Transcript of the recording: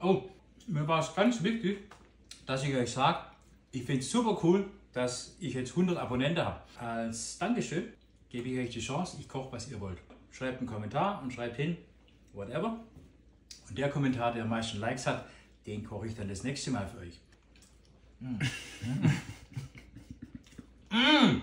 Oh, mir war es ganz wichtig, dass ich euch sage, ich finde es super cool, dass ich jetzt 100 Abonnenten habe. Als Dankeschön gebe ich euch die Chance, ich koche, was ihr wollt. Schreibt einen Kommentar und schreibt hin, whatever. Und der Kommentar, der am meisten Likes hat, den koche ich dann das nächste Mal für euch. Mm. mm.